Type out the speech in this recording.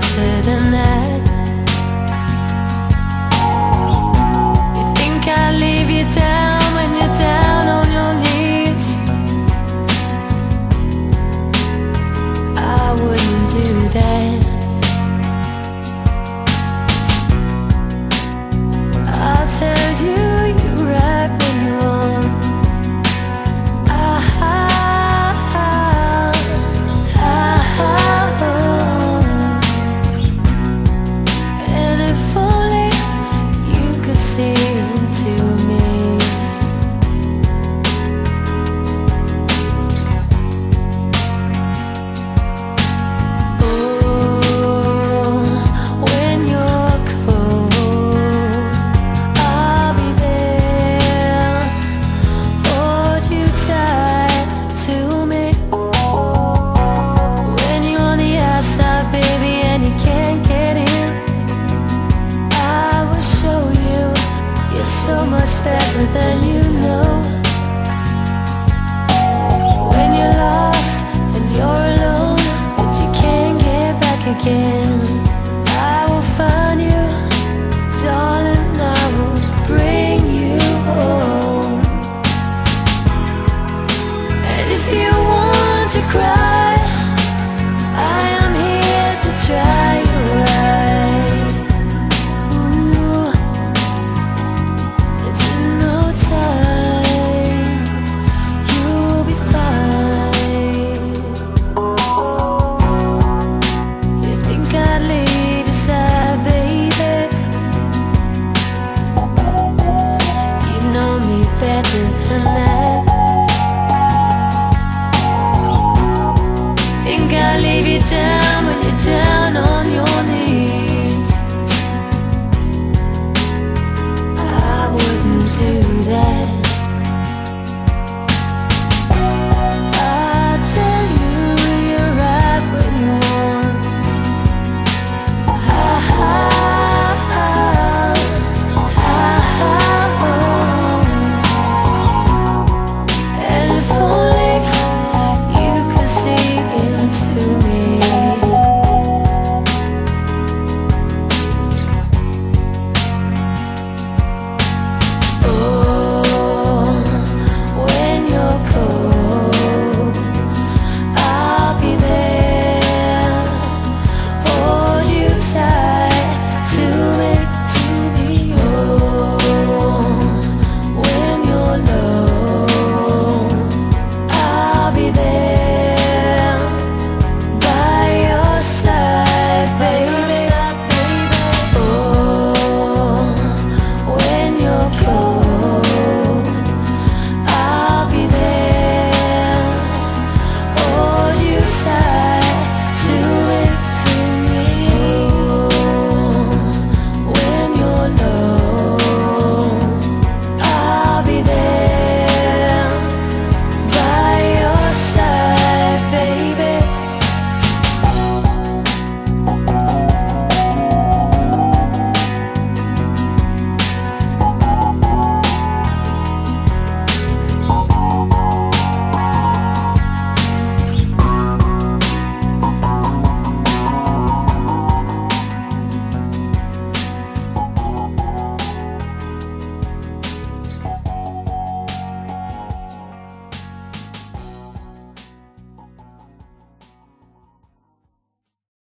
better than that.